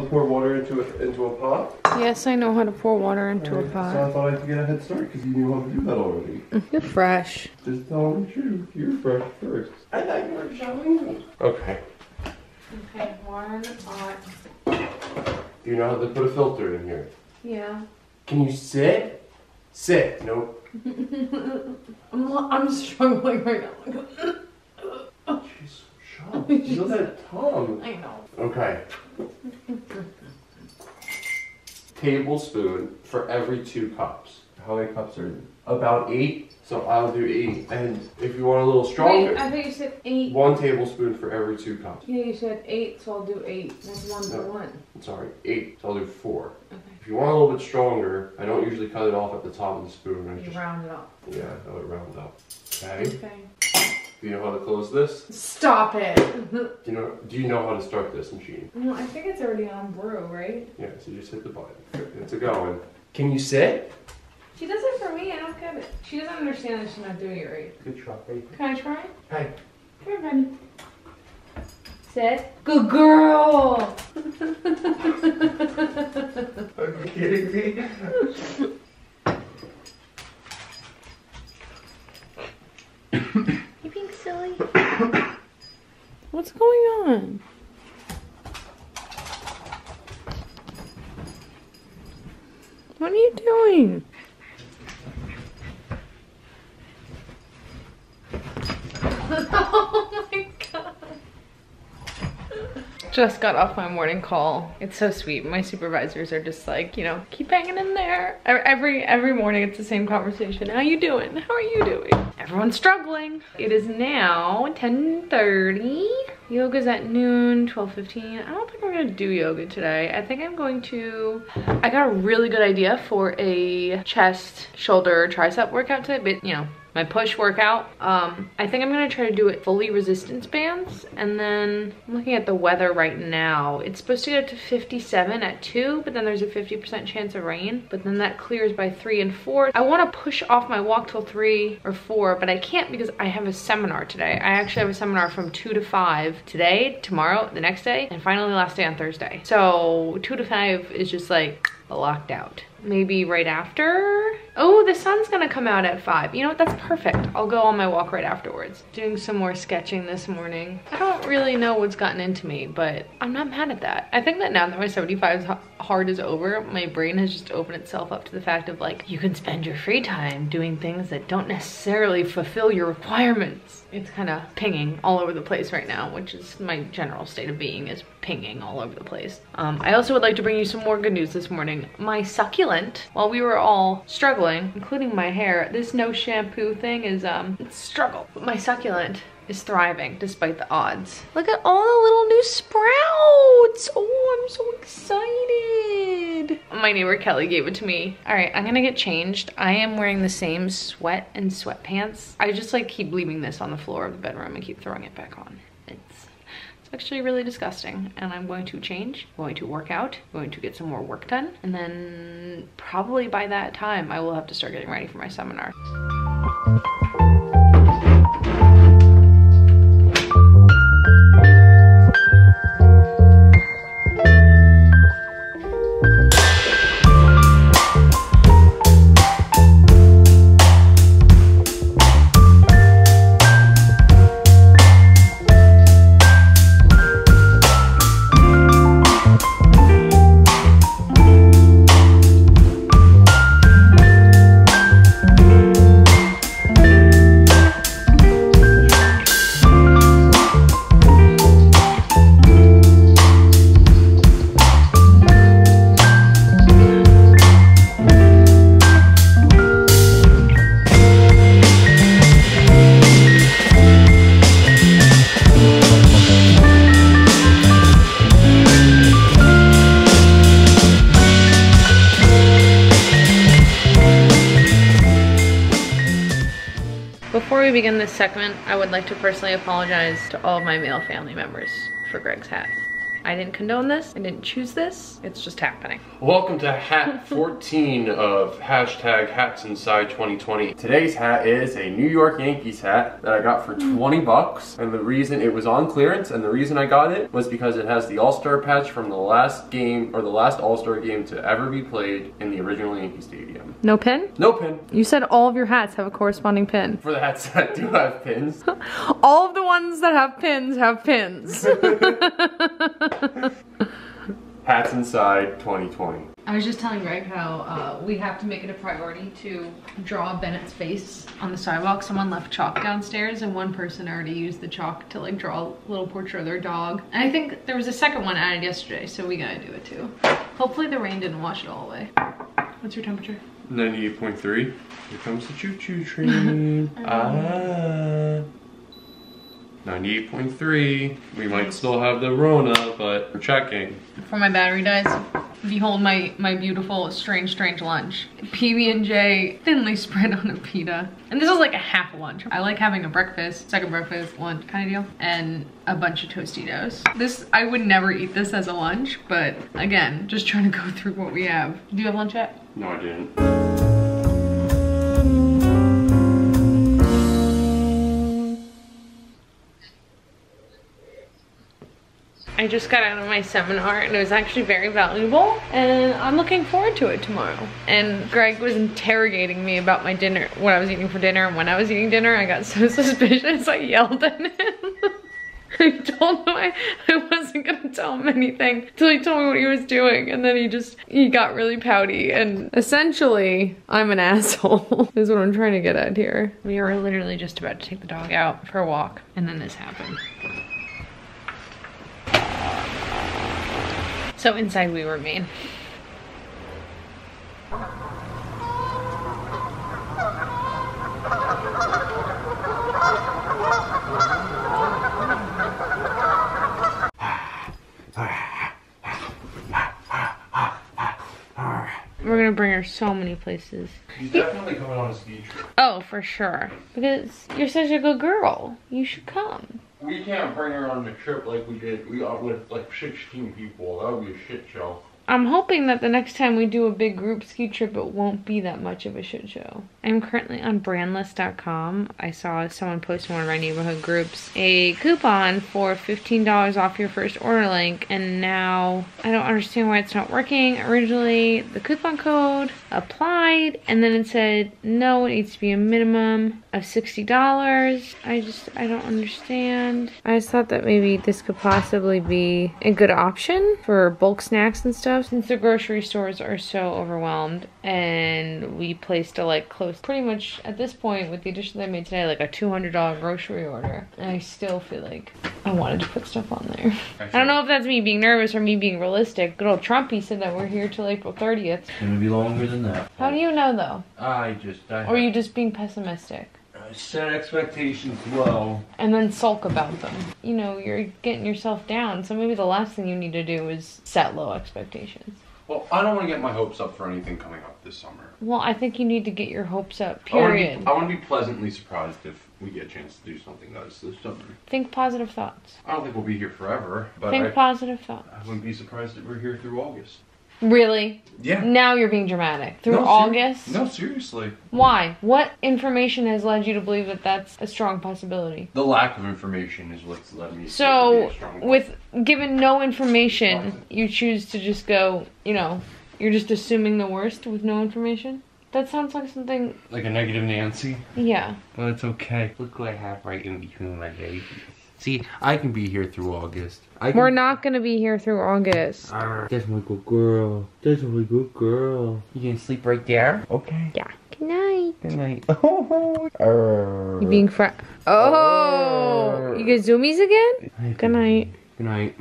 pour water into a, into a pot? Yes, I know how to pour water into a Alright, So pot. I thought I'd get a head start because you knew how to do that already. Mm-hmm. You're fresh. Just tell me the truth. You're fresh first. I thought you were showing me. Okay. Okay, water in the pot. Do you know how to put a filter in here? Yeah. Can you sit? Sit. Nope. I'm, I'm struggling right now. She's so sharp. Feel that tongue. I know. Okay. Tablespoon for every two cups. How many cups are there? About eight. So I'll do eight. And if you want a little stronger, Wait, I thought you said eight. one tablespoon for every two cups. Yeah, you said eight, so I'll do eight. That's one for No. one. Sorry, eight. So I'll do four. Okay. If you want a little bit stronger, I don't usually cut it off at the top of the spoon. I You just round it up. yeah, I would round up. Okay. Okay. Do you know how to close this? Stop it. Do you know? Do you know how to start this machine? well, I think it's already on brew, right? Yeah. So you just hit the button. It's a going. Can you sit? She does it for me. I don't get it. She doesn't understand that she's not doing it right. Good try, baby. Can I try? Hey. Come here, buddy. Sit. Good girl. Are you kidding me? You being silly? What's going on? What are you doing? oh my god. Just got off my morning call. It's so sweet. My supervisors are just like, you know, keep hanging in there. Every every morning it's the same conversation. How you doing? How are you doing? Everyone's struggling. It is now 10:30. Yoga's at noon, 12:15. I don't think I'm gonna do yoga today. I think I'm going to. I got a really good idea for a chest, shoulder, tricep workout today, but you know, my push workout. Um, I think I'm gonna try to do it fully resistance bands. And then I'm looking at the weather right now. It's supposed to get up to 57 at 2, but then there's a 50% chance of rain. But then that clears by 3 and 4. I wanna push off my walk till 3 or 4, but I can't because I have a seminar today. I actually have a seminar from 2 to 5 today, tomorrow, the next day, and finally last day on Thursday. So 2 to 5 is just like locked out. Maybe right after? Oh, the sun's gonna come out at five. You know what, that's perfect. I'll go on my walk right afterwards. Doing some more sketching this morning. I don't really know what's gotten into me, but I'm not mad at that. I think that now that my 75 h- hard is over, my brain has just opened itself up to the fact of like, you can spend your free time doing things that don't necessarily fulfill your requirements. It's kind of pinging all over the place right now, which is my general state of being is pinging all over the place. Um, I also would like to bring you some more good news this morning. My succulent, while we were all struggling, including my hair, this no shampoo thing is um struggle. But my succulent is thriving despite the odds. Look at all the little new sprouts. Oh, I'm so excited. My neighbor Kelly gave it to me. All right, I'm gonna get changed. I am wearing the same sweat and sweatpants. I just like keep leaving this on the floor of the bedroom and keep throwing it back on. Actually really disgusting and I'm going to change, I'm going to work out, I'm going to get some more work done and then probably by that time I will have to start getting ready for my seminar. Begin this segment, I would like to personally apologize to all of my male family members for Greg's hat. I didn't condone this. I didn't choose this. It's just happening. Welcome to hat 14 of hashtag hats inside 2020. Today's hat is a New York Yankees hat that I got for hmm. 20 bucks. And the reason it was on clearance and the reason I got it was because it has the All-Star patch from the last game or the last All-Star game to ever be played in the original Yankee Stadium. No pin? No pin. You said all of your hats have a corresponding pin. For the hats that do have pins. All of the ones that have pins have pins. Inside 2020. I was just telling Greg how uh, we have to make it a priority to draw Bennett's face on the sidewalk. Someone left chalk downstairs and one person already used the chalk to like draw a little portrait of their dog. And I think there was a second one added yesterday, so we gotta do it too. Hopefully the rain didn't wash it all away. What's your temperature? 98.3. Here comes the choo-choo train. ah. 98.3. We might still have the Rona, but we're checking. Before my battery dies, behold my, my beautiful strange, strange lunch. PB&J thinly spread on a pita. And this is like a half a lunch. I like having a breakfast, second breakfast, lunch kind of deal, and a bunch of Tostitos. This, I would never eat this as a lunch, but again, just trying to go through what we have. Do you have lunch yet? No, I didn't. I just got out of my seminar and it was actually very valuable and I'm looking forward to it tomorrow. And Greg was interrogating me about my dinner, what I was eating for dinner and when I was eating dinner. I got so suspicious I yelled at him. I told him I, I wasn't gonna tell him anything until he told me what he was doing and then he just, he got really pouty and essentially I'm an asshole is what I'm trying to get at here. We are literally just about to take the dog out for a walk and then this happened. So inside we remain. We're gonna bring her so many places. He's definitely coming on a ski trip. Oh, for sure. Because you're such a good girl. You should come. We can't bring her on the trip like we did. We got with like 16 people. That would be a shit show. I'm hoping that the next time we do a big group ski trip, it won't be that much of a shit show. I'm currently on brandless.com. I saw someone post in one of our neighborhood groups a coupon for $15 off your first order link, and now I don't understand why it's not working. Originally, the coupon code applied, and then it said no, it needs to be a minimum of $60. I just, I don't understand. I just thought that maybe this could possibly be a good option for bulk snacks and stuff since the grocery stores are so overwhelmed and we placed a like close pretty much at this point with the additions I made today like a $200 grocery order and I still feel like I wanted to put stuff on there. I don't know if that's me being nervous or me being realistic. Good old Trumpy said that we're here till April 30th. It's gonna be longer than that. How do you know though? I just I, Or are you just being pessimistic? I set expectations low. and then sulk about them. You know, you're getting yourself down. So maybe the last thing you need to do is set low expectations. Well, I don't want to get my hopes up for anything coming up this summer. Well, I think you need to get your hopes up, I wanna be- period. I want to be pleasantly surprised if we get a chance to do something nice this summer. Think positive thoughts. I don't think we'll be here forever, but Think I, positive thoughts. I wouldn't be surprised if we're here through August. Really? Yeah. Now you're being dramatic. Through No, August? No, seriously. Why? What information has led you to believe that that's a strong possibility? The lack of information is what's led me. So, to be a strong with given no information, you choose to just go, you know, you're just assuming the worst with no information? That sounds like something, like a negative Nancy. yeah. But it's okay. Look what I have right in between my babies. See, I can be here through August. I can, We're not gonna be here through August. Arr, That's my good girl. That's my good girl. You can sleep right there? Okay. Yeah. Good night. Good night. Oh. You being fr- Oh, you get zoomies again? Good night. Good night.